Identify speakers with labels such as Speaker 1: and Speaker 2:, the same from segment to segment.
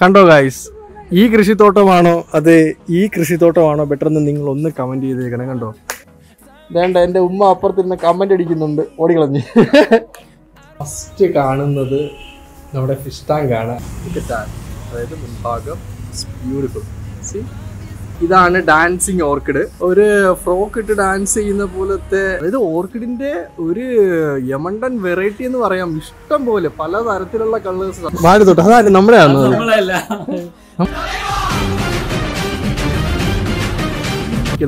Speaker 1: കണ്ടോ ഗായ്സ് ഈ കൃഷിത്തോട്ടമാണോ അത് ഈ കൃഷിത്തോട്ടമാണോ ബെറ്റർ എന്ന് നിങ്ങൾ ഒന്ന് കമന്റ് ചെയ്തേക്കണം കണ്ടോ? വേണ്ട എന്റെ ഉമ്മ അപ്പുറത്തിരുന്ന് കമന്റ് അടിക്കുന്നുണ്ട്. ഓടിക്കളഞ്ഞ്. ഫസ്റ്റ് കാണുന്നത് നമ്മുടെ ഫിഷ് ടാങ്ക് ആണ്. അതായത് മുൻഭാഗം. ബ്യൂട്ടിഫുൾ സി ഇതാണ് ഡാൻസിങ് ഓർക്കിഡ്. ഒരു ഫ്രോക്ക് ഇട്ട് ഡാൻസ് ചെയ്യുന്ന പോലത്തെ അതായത് ഓർക്കിഡിന്റെ ഒരു യമണ്ടൻ വെറൈറ്റി എന്ന് പറയാം. ഇഷ്ടം പോലെ പല തരത്തിലുള്ള കളേഴ്സ് തൊട്ട് നമ്മുടെ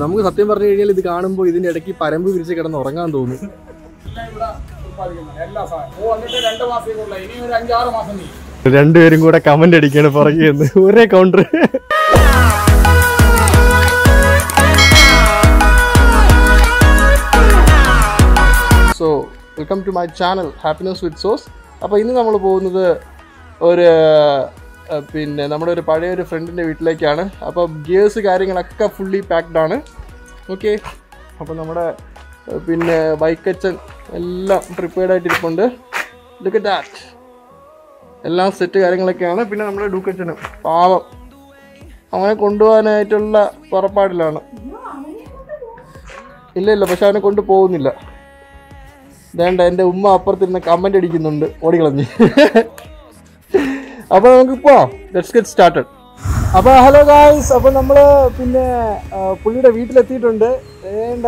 Speaker 1: നമുക്ക് സത്യം പറഞ്ഞു കഴിഞ്ഞാൽ ഇത് കാണുമ്പോൾ ഇതിന്റെ ഇടയ്ക്ക് പരമ്പ് വിരിച്ച് കിടന്ന് ഉറങ്ങാൻ തോന്നും. രണ്ടുപേരും കൂടെ കമന്റ് അടിക്കാണ് പുറകെ ഒരേ counter welcome to my channel happiness with sauce അപ്പോൾ ഇന്ന് നമ്മൾ പോകുന്നത് ഒരു പിന്നെ നമ്മുടെ ഒരു പഴയ ഒരു ഫ്രണ്ടിന്റെ വീട്ടിലേക്കാണ്. അപ്പോൾ ഗിയേഴ്സ് കാര്യങ്ങളൊക്കെ ഫുള്ളി പാക്ഡ് ആണ്. ഓക്കെ അപ്പോൾ നമ്മുടെ പിന്നെ ബൈക്കച്ചൻ എല്ലാം പ്രിപ്പയർഡ് ആയിട്ടിരിപ്പുണ്ട്. ലുക്ക് ദാറ്റ് എല്ലാം സെറ്റ് കാര്യങ്ങളൊക്കെയാണ്. പിന്നെ നമ്മുടെ ഡൂക്കച്ചനും പാവം. അവനെ കൊണ്ടുപോകാനായിട്ടുള്ള പുറപ്പാടിലാണ്. ഇല്ല ഇല്ല പക്ഷെ അവനെ കൊണ്ട് പോകുന്നില്ല. വേണ്ട എന്റെ ഉമ്മ അപ്പുറത്തിരുന്ന് കമന്റ് അടിക്കുന്നുണ്ട്. ഓടിക്കളഞ്ഞ് അപ്പോൾ നമുക്കിപ്പോ ലെറ്റ്സ് ഗെറ്റ് സ്റ്റാർട്ടഡ് അപ്പോൾ ഹലോ ഗായ്സ് അപ്പോൾ നമ്മൾ പിന്നെ പുള്ളിയുടെ വീട്ടിലെത്തിയിട്ടുണ്ട്. വേണ്ട.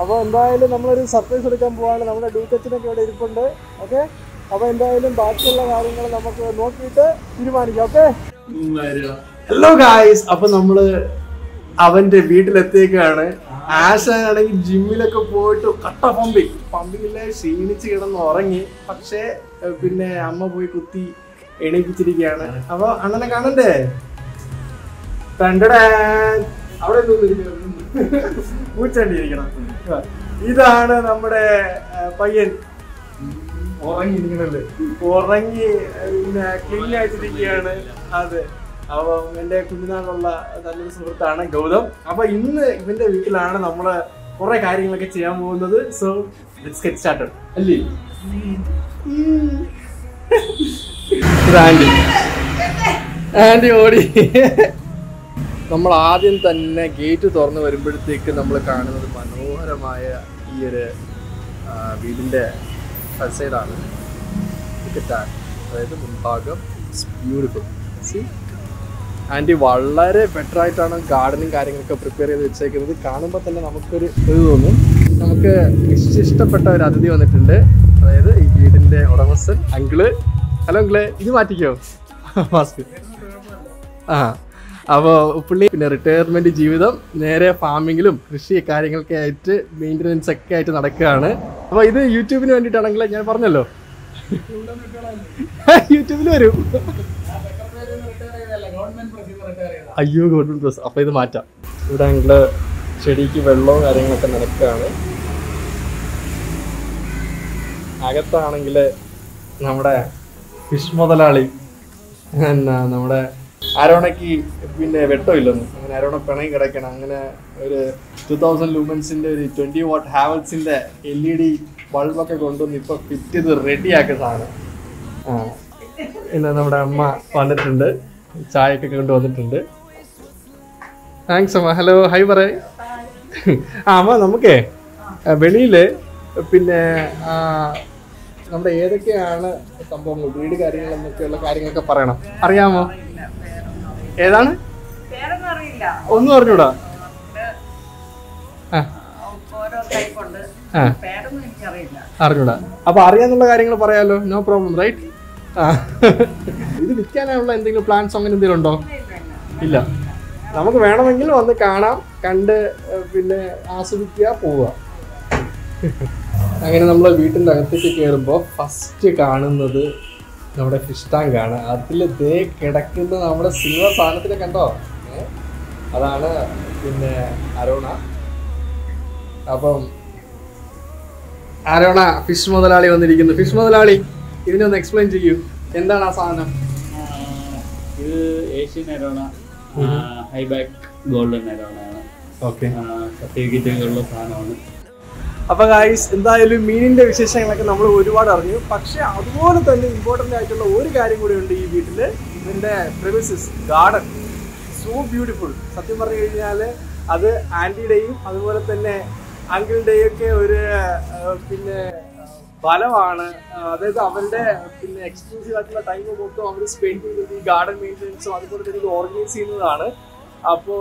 Speaker 1: അപ്പോൾ എന്തായാലും നമ്മളൊരു സർപ്രൈസ് എടുക്കാൻ പോവാണ്. നമ്മുടെ ഡൂക്കച്ചനൊക്കെ ഇവിടെ ഇരിപ്പുണ്ട്. ഓക്കെ അപ്പോൾ എന്തായാലും ബാക്കിയുള്ള കാര്യങ്ങൾ നമുക്ക് നോക്കിയിട്ട് തീരുമാനിക്കാം. ഓക്കെ ഹലോ ഗായ്സ് അപ്പോൾ നമ്മൾ അവന്റെ വീട്ടിലെത്തിയേക്കാണ്. ആശാനാണെങ്കിൽ ജിമ്മിലൊക്കെ പോയിട്ട് കട്ട പമ്പി. പമ്പിങ്ങില്ല ക്ഷീണിച്ച് കിടന്ന് ഉറങ്ങി. പക്ഷേ പിന്നെ അമ്മ പോയി കുത്തി എണീപ്പിച്ചിരിക്കുകയാണ്. അപ്പൊ അണ്ണനെ കാണണ്ടേ? തണ്ടടാ അവിടെ? പൂച്ചണ്ടിരിക്കണം ഇതാണ് നമ്മുടെ പയ്യൻ. ഉറങ്ങി ഉറങ്ങി പിന്നെ ക്ലീൻ ആയിട്ടിരിക്കുകയാണ്. അതെ. അപ്പൊ എന്റെ കുഞ്ഞുനാളുള്ള നല്ലൊരു സുഹൃത്താണ് ഗൗതം. അപ്പൊ ഇന്ന് ഇവന്റെ വീട്ടിലാണ് നമ്മൾ കുറെ കാര്യങ്ങളൊക്കെ ചെയ്യാൻ പോകുന്നത്. സോ ലെറ്റ്സ് ഗെറ്റ് സ്റ്റാർട്ടഡ് അല്ലേ? ആന്റി. ആന്റി ഓടി. നമ്മൾ ആദ്യം തന്നെ ഗേറ്റ് തുറന്ന് വരുമ്പോഴത്തേക്ക് നമ്മൾ കാണുന്നത് മനോഹരമായ ഈ ഒരു വീടിന്റെ സൈഡാണ് അതായത് മുൻഭാഗം. ബ്യൂട്ടിഫുൾ സി ആന്റി വളരെ ബെറ്റർ ആയിട്ടാണ് ഗാർഡനും കാര്യങ്ങളൊക്കെ പ്രിപ്പയർ ചെയ്ത് വെച്ചേക്കുന്നത്. കാണുമ്പോൾ തന്നെ നമുക്കൊരു ഇത് തോന്നും. നമുക്ക് ഇഷ്ടപ്പെട്ട ഒരു അതിഥി വന്നിട്ടുണ്ട്. അതായത് ഈ വീടിന്റെ ഉടമസ്ഥൻ അങ്കിൾ. Hello uncle. ഇത് മാറ്റിക്കോ? മാസ്ക്. ആ അപ്പോൾ പുള്ളി പിന്നെ റിട്ടയർമെന്റ് ജീവിതം നേരെ ഫാമിങ്ങിലും കൃഷി കാര്യങ്ങളൊക്കെ ആയിട്ട് മെയിന്റനൻസ് ഒക്കെ ആയിട്ട് നടക്കുകയാണ്. അപ്പോൾ ഇത് യൂട്യൂബിന് വേണ്ടിയിട്ടാണെങ്കിൽ ഞാൻ പറഞ്ഞല്ലോ. യൂട്യൂബിൽ വരും. അയ്യോ ഗോൾഡൻ ഡ്രസ് അപ്പൊ ഇത് മാറ്റാം. ഇവിടെ ഞങ്ങൾ ചെടിക്ക് വെള്ളവും കാര്യങ്ങളൊക്കെ നനക്കുകയാണ് അകത്താണെങ്കിൽ നമ്മുടെ ഫിഷ് മുതലാളി എന്നാ നമ്മുടെ ആരോണയ്ക്ക് പിന്നെ വെട്ടമില്ലെന്ന്. അങ്ങനെ ആരോണ പിണങ്ങി കിടക്കണം അങ്ങനെ ഒരു ടു തൗസൻഡ് ലൂമൻസിന്റെ ഒരു ട്വന്റി വാട്ട് ഹാവൽസിന്റെ എൽ ഇ ഡി ബൾബൊക്കെ കൊണ്ടുവന്ന് ഇപ്പൊ ഫിറ്റ് ചെയ്ത് ആ. പിന്നെ നമ്മുടെ അമ്മ വന്നിട്ടുണ്ട്. ചായയൊക്കെ കൊണ്ടുവന്നിട്ടുണ്ട്. താങ്ക്സ് അമ്മ. ഹലോ ഹൈ പറയ്. ആ അമ്മ നമുക്കേ വെളിയിൽ പിന്നെ നമ്മുടെ ഏതൊക്കെയാണ് സംഭവങ്ങൾ വീട് കാര്യങ്ങൾ എന്നൊക്കെയുള്ള കാര്യങ്ങളൊക്കെ പറയണം. അറിയാമോ? ഏതാണ്? ഒന്നും അറിഞ്ഞൂടാ? അറിഞ്ഞൂടാ. അപ്പൊ അറിയാന്നുള്ള കാര്യങ്ങൾ പറയാലോ? നോ പ്രോബ്ലം റൈറ്റ് ഇത് വിൽക്കാനുള്ള എന്തെങ്കിലും പ്ലാൻസ് അങ്ങനെ എന്തെങ്കിലും ഉണ്ടോ? ഇല്ല. നമുക്ക് വേണമെങ്കിൽ വന്ന് കാണാം കണ്ട് പിന്നെ ആസ്വദിക്കുക പോവുക. അങ്ങനെ നമ്മൾ വീട്ടിന്റെ അകത്തേക്ക് കയറുമ്പോൾ ഫസ്റ്റ് കാണുന്നത് നമ്മുടെ ഫിഷ് ടാങ്കാണ് അതിൽ ദേ കിടക്കുന്ന നമ്മുടെ സിൽവർ സാധനത്തിനെ കണ്ടോ? അതാണ് പിന്നെ അരോണ. അപ്പം അരോണ ഫിഷ് മുതലാളി വന്നിരിക്കുന്നു. ഫിഷ് മുതലാളി ഇതിനൊന്ന് എക്സ്പ്ലെയിൻ ചെയ്യൂ. എന്താണ് ആ സാധനം?
Speaker 2: ഇത് Asian arowana. High back golden gold
Speaker 1: okay
Speaker 2: സർട്ടിഫിക്കറ്റുകളുള്ള സാധനമാണ്.
Speaker 1: അപ്പൊ ഗായ്സ് എന്തായാലും മീനിന്റെ വിശേഷങ്ങളൊക്കെ നമ്മൾ ഒരുപാട് അറിഞ്ഞു. പക്ഷെ അതുപോലെ തന്നെ ഇമ്പോർട്ടന്റ് ആയിട്ടുള്ള ഒരു കാര്യം കൂടി ഉണ്ട് ഈ വീട്ടിൽ. ഇതിന്റെ പ്രിമിസിസ് ഗാർഡൻ സോ ബ്യൂട്ടിഫുൾ സത്യം പറഞ്ഞു കഴിഞ്ഞാൽ അത് ആന്റിയുടെയും അതുപോലെ തന്നെ അങ്കിളിന്റെയും ഒക്കെ ഒരു പിന്നെ ഫലമാണ് അതായത് അവരുടെ പിന്നെ എക്സ്ക്ലൂസീവ് ആയിട്ടുള്ള ടൈം മൊത്തം അവർ സ്പെൻഡ് ചെയ്യുന്നത് ഈ ഗാർഡൻ മെയിന്റെനൻസും അതുപോലെ തന്നെ ഇത് ഓർഗനൈസ് ചെയ്യുന്നതാണ്. അപ്പോ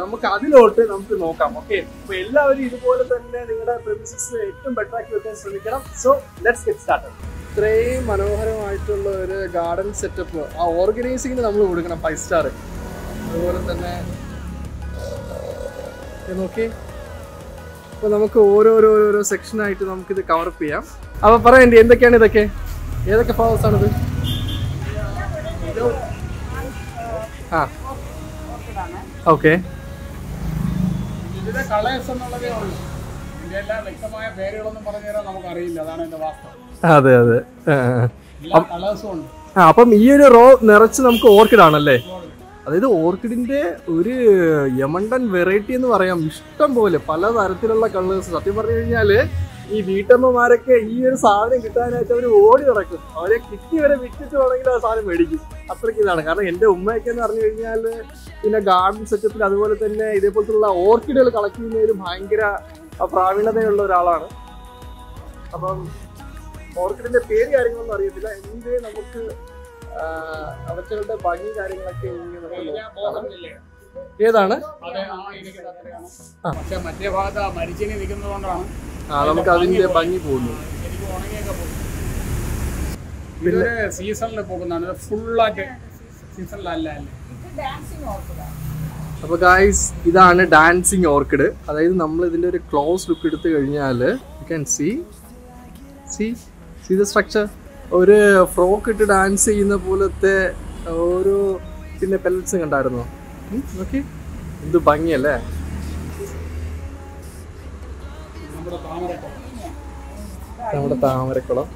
Speaker 1: നമുക്ക് അതിലോട്ട് നമുക്ക് നോക്കാം ഓക്കെ അപ്പൊ എല്ലാവരും ഇതുപോലെ തന്നെ നിങ്ങളുടെ പ്രിമിസസ് ഏറ്റവും ബെറ്റർ ആക്കി വെക്കാൻ ശ്രമിക്കണം. സോ ലെറ്റ്സ് ഗെറ്റ് സ്റ്റാർട്ട് ഇത്രയും മനോഹരമായിട്ടുള്ള ഒരു ഗാർഡൻ സെറ്റപ്പ് ആ ഓർഗനൈസിങ്ങിന് നമ്മൾ കൊടുക്കണം ഫൈവ് സ്റ്റാർ അതുപോലെ തന്നെ നോക്കി. അപ്പൊ നമുക്ക് ഓരോരോ നമുക്ക് സെക്ഷനായിട്ട് നമുക്കിത് കവറപ്പ് ചെയ്യാം. അപ്പൊ പറയണ്ടേ എന്തൊക്കെയാണ് ഇതൊക്കെ? ഏതൊക്കെ ഫ്ലവേഴ്സ് ആണിത്? ആ. ഓക്കെ.
Speaker 3: ഇതിന്റെ കളേഴ്സ് എന്നുള്ളതേ ഉള്ളൂ. ഇതിന്റെ എല്ലാം വ്യക്തമായ പേരുകളൊന്നും പറഞ്ഞു തരാൻ നമുക്ക് അറിയില്ല അതാണ് എന്റെ വാസ്തവം.
Speaker 1: അതെ അതെ.
Speaker 3: കളേഴ്സും ഉണ്ട്.
Speaker 1: ആ അപ്പം ഈ ഒരു റോ നിറച്ച് നമുക്ക് ഓർക്കിഡ് ആണല്ലേ? അതായത് ഓർക്കിഡിന്റെ ഒരു യമണ്ടൻ വെറൈറ്റി എന്ന് പറയാം. ഇഷ്ടം പോലെ പല തരത്തിലുള്ള കളേഴ്സ്. സത്യം പറഞ്ഞു കഴിഞ്ഞാൽ ഈ വീട്ടമ്മമാരൊക്കെ ഈ ഒരു സാധനം കിട്ടാനായിട്ട് അവർ ഓടി നടക്കും. അവരെ കിട്ടി വരെ വിറ്റിട്ട് വേണമെങ്കിൽ ആ സാധനം മേടിക്കും. അത്രയ്ക്ക് ഇതാണ്. കാരണം എന്റെ ഉമ്മയൊക്കെ എന്ന് പറഞ്ഞു കഴിഞ്ഞാൽ പിന്നെ ഗാർഡൻ സെറ്റപ്പിൽ അതുപോലെ തന്നെ ഇതേപോലത്തുള്ള ഓർക്കിഡുകൾ കളക്ട് ചെയ്യുന്നതിൽ ഭയങ്കര പ്രാവീണതയുള്ള ഒരാളാണ്. അപ്പം ഓർക്കിഡിന്റെ പേര് കാര്യങ്ങളൊന്നും അറിയത്തില്ല. എങ്കിലും നമുക്ക് അവറ്റകളുടെ ഭംഗി കാര്യങ്ങളൊക്കെ. ഏതാണ്?
Speaker 3: അതെ ആ മറ്റേ ഭാഗത്ത് മരിച്ചിനി
Speaker 1: നമുക്ക് അതിന്റെ ഭംഗി പോകുന്നു.
Speaker 3: ഇതൊരു സീസണിൽ പോകുന്നതാണ്. ഫുള്ളായിട്ട് സീസണിലല്ല
Speaker 1: അപ്പൊ ഗായ്സ് ഇതാണ് ഡാൻസിങ് ഓർക്കിഡ് അതായത് നമ്മൾ ഇതിന്റെ ഒരു ക്ലോസ് ലുക്ക് എടുത്തു കഴിഞ്ഞാൽ you can see see see the structure ഒരു ഫ്രോക്ക് ഇട്ട് ഡാൻസ് ചെയ്യുന്ന പോലത്തെ ഒരു പിന്നെ പെല്ലറ്റ്സ് കണ്ടായിരുന്നു? ഓക്കെ എന്ത് ഭംഗിയല്ലേ?
Speaker 3: നമ്മുടെ താമരക്കുളം.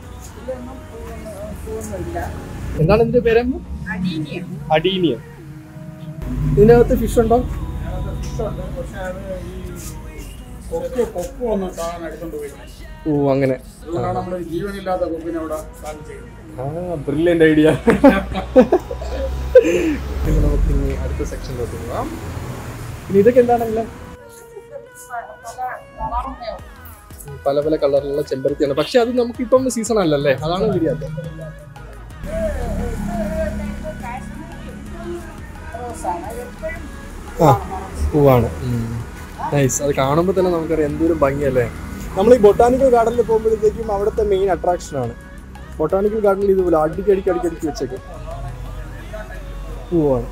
Speaker 1: എന്താണ് ഇതിന്റെ പേര്?
Speaker 4: അടീനിയം.
Speaker 1: അഡീനിയം ഇതിനകത്ത് ഫിഷ് ഉണ്ടോ? ഓ അങ്ങനെ.
Speaker 3: അതുകൊണ്ടാണ് നമ്മൾ ജീവനില്ലാത്ത കൊക്കിനെ അവിടെ സ്ഥാപിച്ചത്
Speaker 1: ആ ബ്രില്യന്റ് ഐഡിയ നമുക്ക് ഇനി അടുത്ത സെക്ഷനിലോട്ട് പോകാം. ഇനി ഇതൊക്കെ എന്താണെങ്കിലും പല പല കളറിലുള്ള ചെമ്പരത്തിയാണ്. പക്ഷെ അത് നമുക്ക് ഇപ്പം സീസൺ അല്ലല്ലേ? അതാണ് വിരിയാത്ത ആ പൂവാണ്. നൈസ് അത് കാണുമ്പോൾ തന്നെ നമുക്കറിയാം എന്തോരം ഭംഗിയല്ലേ. നമ്മൾ ഈ ബൊട്ടാനിക്കൽ ഗാർഡനിൽ പോകുമ്പോഴത്തേക്കും അവിടുത്തെ മെയിൻ അട്രാക്ഷൻ ആണ്. ബൊട്ടാനിക്കൽ ഗാർഡനിൽ ഇതുപോലെ അടിക്ക് അടിക്ക് അടിക്ക് അടിക്ക് വെച്ചേക്കും പൂവാണ്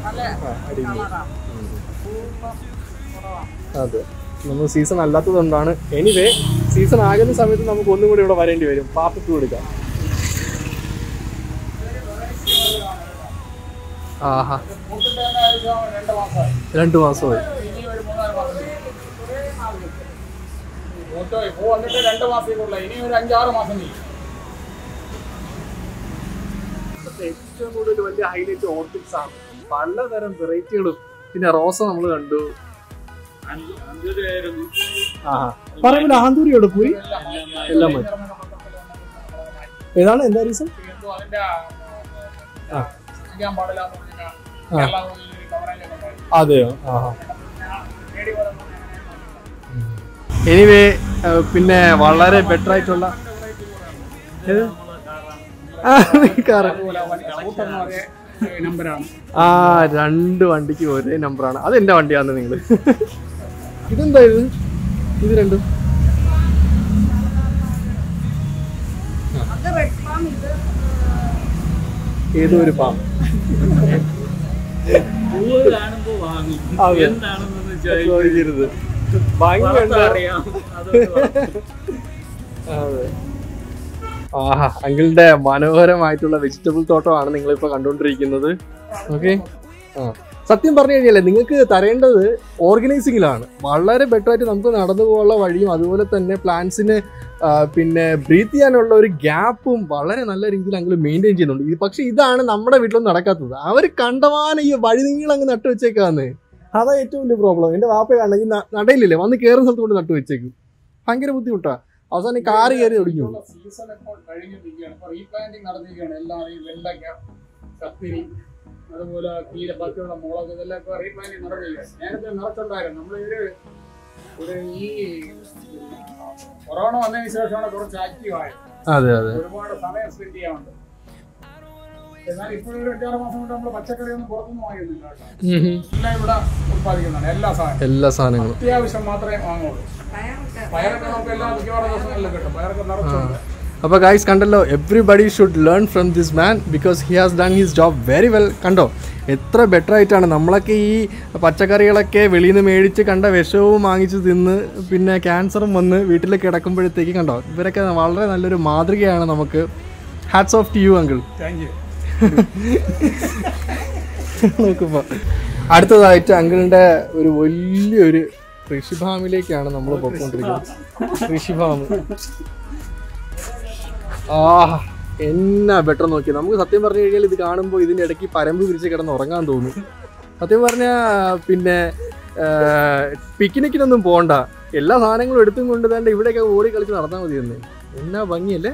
Speaker 3: നല്ല
Speaker 1: അതെ. നമ്മൾ സീസൺ അല്ലാത്തതുകൊണ്ടാണ്. എനിവേ സീസൺ ആകുന്ന സമയത്ത് നമുക്ക് ഒന്നും കൂടി ഇവിടെ വരേണ്ടി വരും. പാർട്ട് ടു എടുക്കാം ആഹാ.
Speaker 3: രണ്ട് മാസമായി.
Speaker 1: ഏറ്റവും കൂടുതൽ വലിയ ഹൈലൈറ്റ് ഓർക്കിഡ്സ് ആണ്. പലതരം വെറൈറ്റികളും പിന്നെ റോസ നമ്മൾ കണ്ടു.
Speaker 2: അഞ്ചുരയായിരുന്നു
Speaker 1: ആ പറയുമ്പോൾ ആന്തൂരിയോട് പോയി എല്ലാം മതി. ഏതാണ്? എന്താ റീസൺ. അതെയോ? എനിവേ പിന്നെ വളരെ ബെറ്റർ ആയിട്ടുള്ള? ആ, രണ്ട് വണ്ടിക്ക് ഒരേ നമ്പറാണ് അത് എന്റെ വണ്ടിയാന്ന് നിങ്ങൾ ഇതെന്താ ഇത് ഇത് രണ്ടും ഏതോ ഒരു പാം ചോദിക്കരുത്. ആഹാ അങ്കിളിന്റെ മനോഹരമായിട്ടുള്ള വെജിറ്റബിൾ തോട്ടമാണ് നിങ്ങളിപ്പോ കണ്ടുകൊണ്ടിരിക്കുന്നത്. ഓക്കെ ആ. സത്യം പറഞ്ഞു കഴിഞ്ഞാൽ നിങ്ങൾക്ക് തരേണ്ടത് ഓർഗനൈസിങ്ങിലാണ്. വളരെ ബെറ്റർ ആയിട്ട് നമുക്ക് നടന്നു പോകാനുള്ള വഴിയും അതുപോലെ തന്നെ പ്ലാന്റ്സിന് പിന്നെ ബ്രീത്ത് ചെയ്യാനുള്ള ഒരു ഗ്യാപ്പും വളരെ നല്ല രീതിയിൽ അങ്ങ് മെയിന്റെയിൻ ചെയ്യുന്നുണ്ട്. പക്ഷെ ഇതാണ് നമ്മുടെ വീട്ടിലൊന്നും നടക്കാത്തത്. അവർ കണ്ടവാനും ഈ വഴി നിങ്ങൾ അങ്ങ് നട്ടു വെച്ചേക്കാന്ന്. അതാ ഏറ്റവും വലിയ പ്രോബ്ലം എന്റെ വാപ്പ കാണാൻ ഈ നടയിലില്ലേ? വന്ന് കയറുന്ന സ്ഥലത്ത് കൊണ്ട് നട്ടു വെച്ചേക്കും. ഭയങ്കര ബുദ്ധിമുട്ടാണ് അവസാനം കാറ് കയറി ഒടിഞ്ഞു.
Speaker 3: സീസൺ ഇപ്പോൾ കഴിഞ്ഞിരിക്കുകയാണ് ഇപ്പൊ റീപ്ലാന്റിങ് നടന്നിരിക്കുകയാണ്. എല്ലാവരെയും വെണ്ടയ്ക്ക കത്തിരി അതുപോലെ തീരെ ബാക്കിയുള്ള മുളക് ഇതെല്ലാം ഇപ്പൊ റീപ്ലാന്റിങ് നടന്നിരിക്കുകയാണ് നേരത്തെ നിറച്ചുണ്ടായിരുന്നു നമ്മൾ ഒരു ഒരു ഈ കൊറോണ വന്നതിന് ശേഷമാണ് കുറച്ച് ആക്റ്റീവ് ആയത്.
Speaker 1: അതെ അതെ.
Speaker 3: ഒരുപാട് സമയം സ്പെൻഡ് ചെയ്യാറുണ്ട് എന്നാൽ ഇപ്പോഴും ഒരു അഞ്ചാറ് മാസം കൊണ്ട് നമ്മൾ പച്ചക്കറി ഒന്നും
Speaker 1: പുറത്തുനിന്ന് വാങ്ങിയൊന്നും.
Speaker 3: എല്ലാം ഇവിടെ ഉത്പാദിക്കുന്നതാണ് എല്ലാ സാധനം
Speaker 1: എല്ലാ സാധനങ്ങളും.
Speaker 3: അത്യാവശ്യം മാത്രമേ വാങ്ങുള്ളൂ. പയറൊക്കെ നമുക്ക് എല്ലാ മിക്കവാറും ദിവസങ്ങളിലും കിട്ടും. പയറൊക്കെ നിറച്ചുണ്ട്.
Speaker 1: അപ്പോൾ ഗൈസ് കണ്ടല്ലോ everybody should learn from this man because he has done his job very well കണ്ടോ? എത്ര ബെറ്റർ ആയിട്ടാണ് നമ്മളൊക്കെ ഈ പച്ചക്കറികളൊക്കെ വെളിയിൽ നിന്ന് മേടിച്ച് കണ്ട വിഷവും വാങ്ങിച്ച് തിന്ന് പിന്നെ ക്യാൻസറും വന്ന് വീട്ടിൽ കിടക്കുമ്പോഴത്തേക്ക് കണ്ടോ? ഇവരൊക്കെ വളരെ നല്ലൊരു മാതൃകയാണ് നമുക്ക്. Hats off to you uncle നോക്കുമ്പോൾ അടുത്തതായിട്ട് അങ്കിളിന്റെ ഒരു വലിയൊരു കൃഷിഫാമിലേക്കാണ് നമ്മൾ പോയിക്കൊണ്ടിരിക്കുന്നത്. കൃഷിഫാം ആ എന്നാ ബെറ്റർ നോക്കി നമുക്ക് സത്യം പറഞ്ഞു കഴിഞ്ഞാൽ ഇത് കാണുമ്പോൾ ഇതിന്റെ ഇടയ്ക്ക് പരമ്പ് പിരിച്ച് കിടന്ന് ഉറങ്ങാൻ തോന്നും. സത്യം പറഞ്ഞാൽ പിന്നെ പിക്നിക്കിനൊന്നും പോകണ്ട എല്ലാ സാധനങ്ങളും എടുത്തും കൊണ്ട് തന്നെ ഇവിടെയൊക്കെ ഓടി കളിച്ച് നടന്നാൽ മതി തന്നെ എന്നാ ഭംഗിയല്ലേ?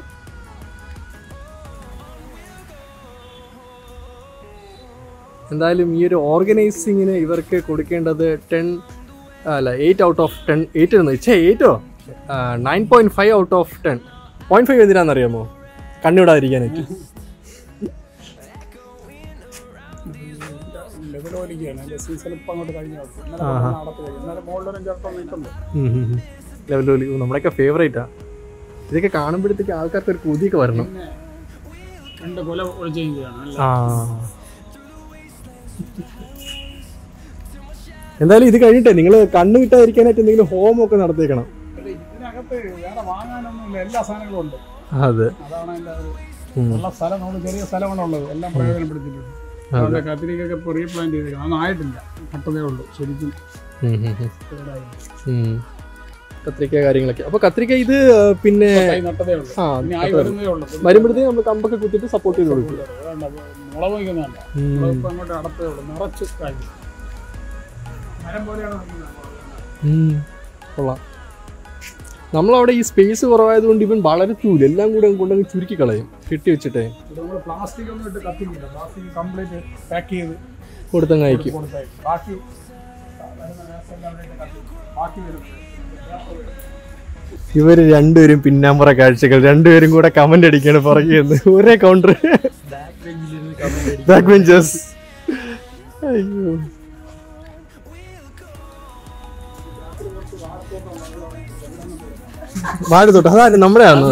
Speaker 1: എന്തായാലും ഈ ഒരു ഓർഗനൈസിങ്ങിന് ഇവർക്ക് കൊടുക്കേണ്ടത് ടെൻ അല്ല eight out of ten eight എന്ന് വെച്ചാൽ എയ്റ്റോ nine point five out of ten point five എന്തിനാണെന്നറിയാമോ? കണ്ണിവിടാതിരിക്കാനായിട്ട്
Speaker 3: ചേർത്തം നിൽക്കുന്നുണ്ട്
Speaker 1: ലെവലോലി നമ്മുടെയൊക്കെ ഫേവറേറ്റാ ഇതൊക്കെ കാണുമ്പോഴത്തേക്ക് ആൾക്കാർക്ക് ഒരു കൊതിയൊക്കെ വരണം. എന്തായാലും ഇത് കഴിഞ്ഞിട്ടേ നിങ്ങൾ കണ്ണു കിട്ടാതിരിക്കാനായിട്ട് എന്തെങ്കിലും ഹോം ഒക്കെ നടത്തിയേക്കണം.
Speaker 3: ഇതിനകത്ത് വേറെ വാങ്ങാനൊന്നുമില്ല. എല്ലാ സാധനങ്ങളും ഉണ്ട്.
Speaker 1: അതെ.
Speaker 3: അതാണ്
Speaker 1: ഉം.
Speaker 3: ഉള്ള സ്ഥലം നമ്മൾ ചെറിയ സ്ഥലമാണ് ഉള്ളത് എല്ലാം പ്രയോജനപ്പെടുത്തിയിട്ടുണ്ട്. അതുകൊണ്ട് കത്തിരിക്കൊക്കെ ഇപ്പോൾ റീപ്ലാന്റ് ചെയ്തേക്കണം അതൊന്നും ആയിട്ടില്ല. ഉള്ളൂ ശരിക്കും.
Speaker 1: കത്രിക്ക കാര്യങ്ങളൊക്കെ. അപ്പൊ കത്രിക്ക ഇത് പിന്നെ വരുമ്പോഴത്തേക്ക് നമ്മൾ കമ്പൊക്കെ കുത്തിട്ട് സപ്പോർട്ട് ചെയ്ത് കൊടുക്കും.
Speaker 3: മുളക് ഇപ്പം അങ്ങോട്ട് അടത്തേ ഉള്ളൂ. നിറച്ച് കഴിഞ്ഞു മരം പോലെയാണ്.
Speaker 1: കൊള്ളാം. നമ്മളവിടെ ഈ സ്പേസ് കുറവായതുകൊണ്ട് ഇവൻ വളരത്തൂല. എല്ലാം കൂടെ കൊണ്ടങ്ങ് ചുരുക്കി കളയും. കെട്ടി വെച്ചിട്ടേ.
Speaker 3: നമ്മൾ പ്ലാസ്റ്റിക് ഒന്നും ഇട്ട് കത്തിക്കില്ല. പ്ലാസ്റ്റിക് കംപ്ലീറ്റ് പാക്ക് ചെയ്ത്
Speaker 1: കൊടുത്തങ്ങ് അയക്കും.
Speaker 3: ബാക്കി
Speaker 1: ഇവർ രണ്ടുപേരും പിന്നാമ്പറ കാഴ്ചകൾ. രണ്ടുപേരും കൂടെ കമന്റ് അടിക്കാണ് പുറകെ ഒരേ കൗണ്ടർ ബാക്ക് ബെഞ്ചേഴ്സ് അയ്യോ. വാഴ തൊട്ട് അതാരും നമ്മുടെ ആണ്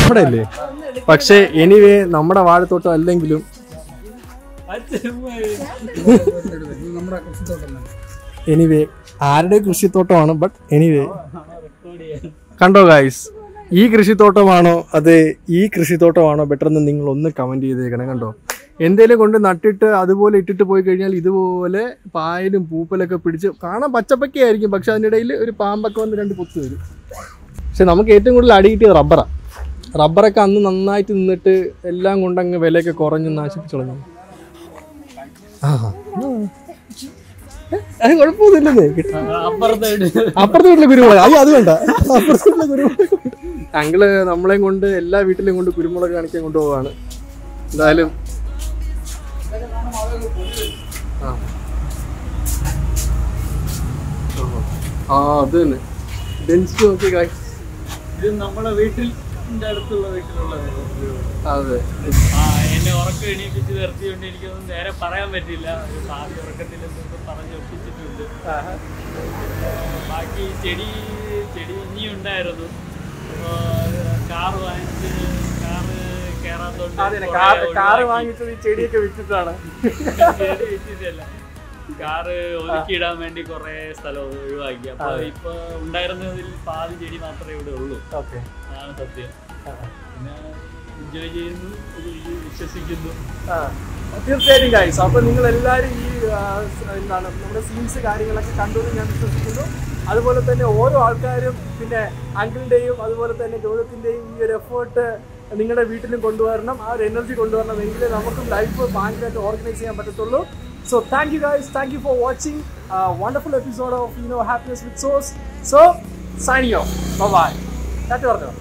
Speaker 1: നമ്മുടെ അല്ലേ പക്ഷേ എനിവേ നമ്മുടെ വാഴത്തോട്ടം അല്ലെങ്കിലും എനിവേ ആരുടെ കൃഷിത്തോട്ടമാണ്? ബട്ട് എനിവേ കണ്ടോ ഗായ്സ് ഈ കൃഷിത്തോട്ടമാണോ? അതെ ഈ കൃഷിത്തോട്ടമാണോ? ബെറ്റർ എന്ന് നിങ്ങൾ ഒന്ന് കമന്റ് ചെയ്തേക്കണം കണ്ടോ? എന്തേലും കൊണ്ട് നട്ടിട്ട് അതുപോലെ ഇട്ടിട്ട് പോയി കഴിഞ്ഞാൽ ഇതുപോലെ പായലും പൂപ്പലൊക്കെ പിടിച്ച് കാണാൻ പച്ചപ്പൊക്കെ ആയിരിക്കും പക്ഷെ അതിന്റെ ഇടയിൽ ഒരു പാമ്പൊക്കെ വന്ന് രണ്ട് പൊത്ത് വരും. പക്ഷെ നമുക്ക് ഏറ്റവും കൂടുതൽ അടി കിട്ടിയത് റബ്ബറാണ് റബ്ബറൊക്കെ അന്ന് നന്നായിട്ട് നിന്നിട്ട് എല്ലാം കൊണ്ടങ്ങ് വിലയൊക്കെ കുറഞ്ഞ് നാശിപ്പിച്ചു തുടങ്ങി ആ കുഴപ്പമൊന്നുമില്ലെന്നേ.
Speaker 2: അപ്പുറത്തെ
Speaker 1: വീട്ടിലെ കുരുമുളക്. അത് വേണ്ട. അപ്പുറത്തെ വീട്ടിലെ കുരുമുളക്. ഞങ്ങൾ നമ്മളെയും കൊണ്ട് എല്ലാ വീട്ടിലും കൊണ്ട് കുരുമുളക് കാണിക്കാൻ കൊണ്ടുപോവാണ്. എന്തായാലും ആ. അത് തന്നെ. ഡെൻസിറ്റി നോക്കി guys.
Speaker 2: ഇത് നമ്മുടെ വീട്ടിൽ അടുത്തുള്ള വീട്ടിലുള്ള
Speaker 1: അതെ.
Speaker 2: എന്നെ ഉറക്കം എണീപ്പിച്ച് നിർത്തിയോണ്ട് എനിക്കൊന്നും നേരെ പറയാൻ പറ്റില്ല. പാതി ഉറക്കത്തിൽ പറഞ്ഞ് ഒപ്പിച്ചിട്ടുണ്ട്. ബാക്കി ചെടി ചെടി ഇനിയുണ്ടായിരുന്നു. കാറ് വാങ്ങിച്ച് കാറ് വാങ്ങിച്ചത് കുറേ ഒഴിവാക്കി.
Speaker 1: ഈ ചെടിയൊക്കെ വിറ്റിട്ടാണ്.
Speaker 2: കാറ് ഒതുക്കിയിടാൻ വേണ്ടി കുറെ സ്ഥലം ഒഴിവാക്കി. അപ്പൊ ഇപ്പൊ ഉണ്ടായിരുന്നതിൽ പാതി ചെടി മാത്രമേ ഇവിടെ ഉള്ളൂ. അതാണ് സത്യം. പിന്നെ എൻജോയ് ചെയ്യുന്നു വിശ്വസിക്കുന്നു.
Speaker 1: തീർച്ചയായിട്ടും ഗൈസ് അപ്പൊ നിങ്ങൾ എല്ലാരും ഈ എന്താണ് നമ്മുടെ സീൻസ് കാര്യങ്ങളൊക്കെ കണ്ടു ഞാൻ വിശ്വസിക്കുന്നു. അതുപോലെ തന്നെ ഓരോ ആൾക്കാരും പിന്നെ അങ്കിളിന്റെയും അതുപോലെ തന്നെ ഗൗരവത്തിന്റെയും ഈ ഒരു എഫേർട്ട് നിങ്ങളുടെ വീട്ടിലും കൊണ്ടുവരണം ആ ഒരു എനർജി കൊണ്ടുവരണം എങ്കിലേ നമുക്കും ലൈഫ് ഭയങ്കരമായിട്ട് ഓർഗനൈസ് ചെയ്യാൻ പറ്റത്തുള്ളൂ. So thank you guys thank you for watching wonderful episode of you know happiness with sauce so off bye tata പറഞ്ഞോ?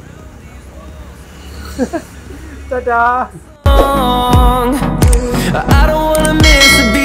Speaker 1: Tata
Speaker 5: I don't wanna miss a beat.